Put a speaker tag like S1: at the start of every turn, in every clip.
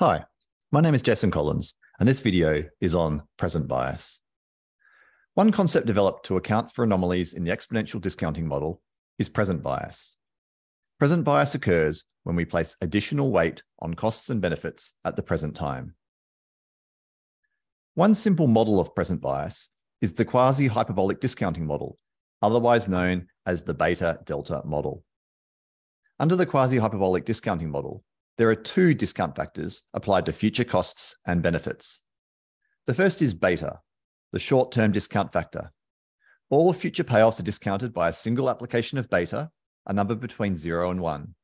S1: Hi, my name is Jason Collins, and this video is on present bias. One concept developed to account for anomalies in the exponential discounting model is present bias. Present bias occurs when we place additional weight on costs and benefits at the present time. One simple model of present bias is the quasi-hyperbolic discounting model, otherwise known as the beta-delta model. Under the quasi-hyperbolic discounting model, there are two discount factors applied to future costs and benefits. The first is beta, the short term discount factor. All future payoffs are discounted by a single application of beta, a number between 0 and 1.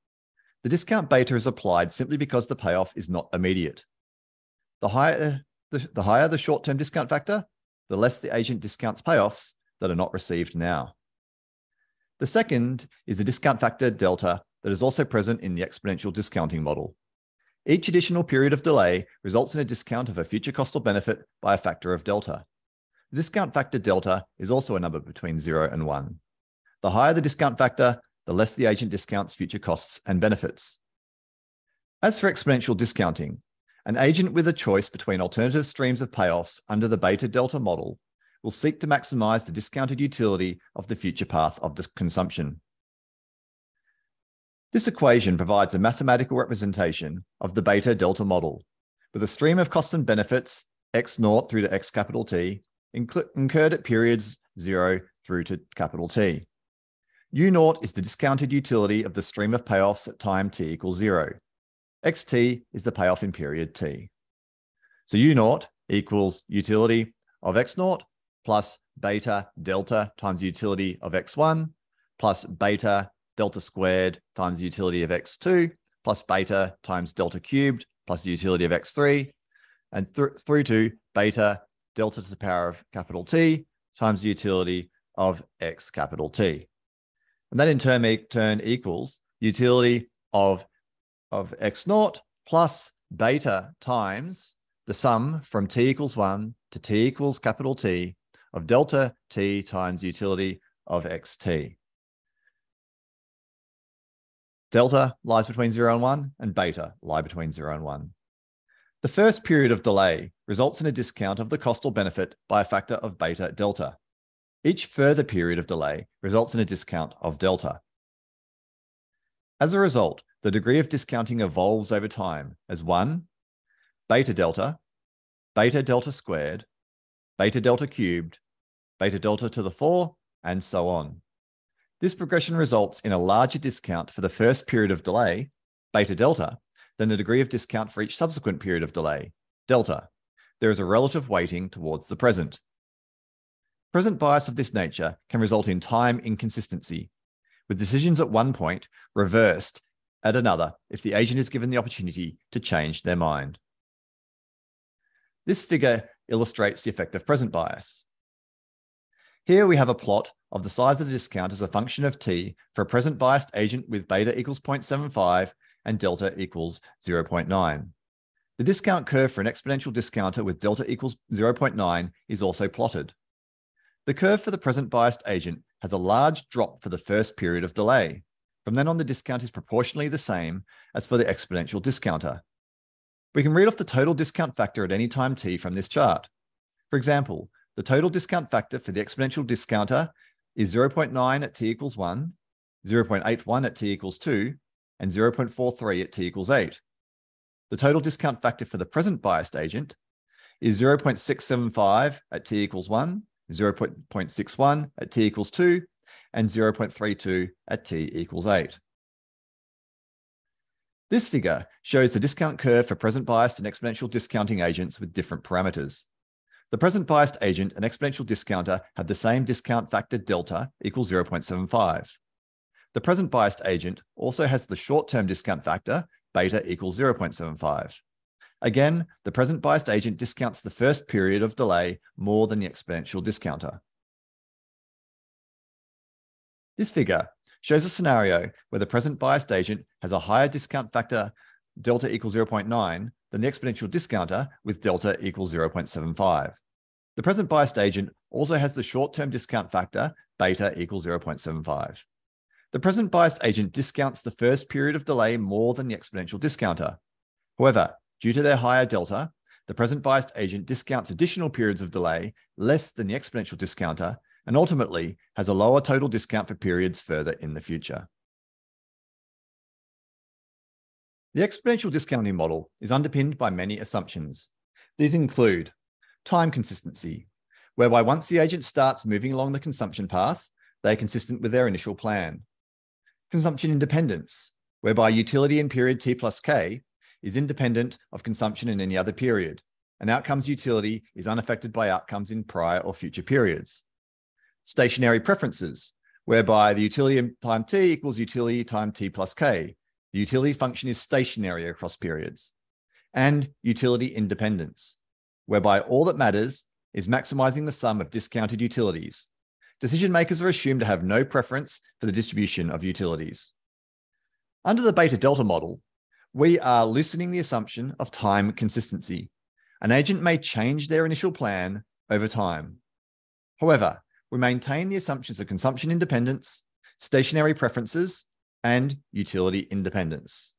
S1: The discount beta is applied simply because the payoff is not immediate. The higher the, the, higher the short term discount factor, the less the agent discounts payoffs that are not received now. The second is the discount factor delta that is also present in the exponential discounting model. Each additional period of delay results in a discount of a future cost or benefit by a factor of delta. The discount factor delta is also a number between 0 and 1. The higher the discount factor, the less the agent discounts future costs and benefits. As for exponential discounting, an agent with a choice between alternative streams of payoffs under the beta delta model will seek to maximize the discounted utility of the future path of consumption. This equation provides a mathematical representation of the beta delta model with a stream of costs and benefits x naught through to x capital T incurred at periods 0 through to capital T. U naught is the discounted utility of the stream of payoffs at time t equals 0. xt is the payoff in period t. So U naught equals utility of x naught plus beta delta times utility of x1 plus beta delta squared times the utility of x2 plus beta times delta cubed plus the utility of x3 and th through to beta delta to the power of capital T times the utility of x capital T. And that in turn, turn equals utility of, of x naught plus beta times the sum from t equals 1 to t equals capital T of delta t times utility of xt. Delta lies between 0 and 1, and beta lie between 0 and 1. The first period of delay results in a discount of the cost or benefit by a factor of beta delta. Each further period of delay results in a discount of delta. As a result, the degree of discounting evolves over time as 1, beta delta, beta delta squared, beta delta cubed, beta delta to the 4, and so on. This progression results in a larger discount for the first period of delay, beta delta, than the degree of discount for each subsequent period of delay, delta. There is a relative weighting towards the present. Present bias of this nature can result in time inconsistency, with decisions at one point reversed at another if the agent is given the opportunity to change their mind. This figure illustrates the effect of present bias. Here we have a plot of the size of the discount as a function of t for a present biased agent with beta equals 0.75 and delta equals 0.9. The discount curve for an exponential discounter with delta equals 0.9 is also plotted. The curve for the present biased agent has a large drop for the first period of delay. From then on, the discount is proportionally the same as for the exponential discounter. We can read off the total discount factor at any time t from this chart. For example, the total discount factor for the exponential discounter is 0.9 at t equals 1, 0.81 at t equals 2, and 0.43 at t equals 8. The total discount factor for the present biased agent is 0.675 at t equals 1, 0.61 at t equals 2, and 0.32 at t equals 8. This figure shows the discount curve for present biased and exponential discounting agents with different parameters. The present biased agent and exponential discounter have the same discount factor delta equals 0.75. The present biased agent also has the short-term discount factor beta equals 0.75. Again, the present biased agent discounts the first period of delay more than the exponential discounter. This figure shows a scenario where the present biased agent has a higher discount factor delta equals 0.9 than the exponential discounter with delta equals 0.75. The present biased agent also has the short-term discount factor, beta equals 0.75. The present biased agent discounts the first period of delay more than the exponential discounter. However, due to their higher delta, the present biased agent discounts additional periods of delay less than the exponential discounter and ultimately has a lower total discount for periods further in the future. The exponential discounting model is underpinned by many assumptions. These include time consistency, whereby once the agent starts moving along the consumption path, they are consistent with their initial plan. Consumption independence, whereby utility in period t plus k is independent of consumption in any other period, and outcomes utility is unaffected by outcomes in prior or future periods. Stationary preferences, whereby the utility in time t equals utility time t plus k. The utility function is stationary across periods. And utility independence, whereby all that matters is maximizing the sum of discounted utilities. Decision makers are assumed to have no preference for the distribution of utilities. Under the beta delta model, we are loosening the assumption of time consistency. An agent may change their initial plan over time. However, we maintain the assumptions of consumption independence, stationary preferences, and utility independence.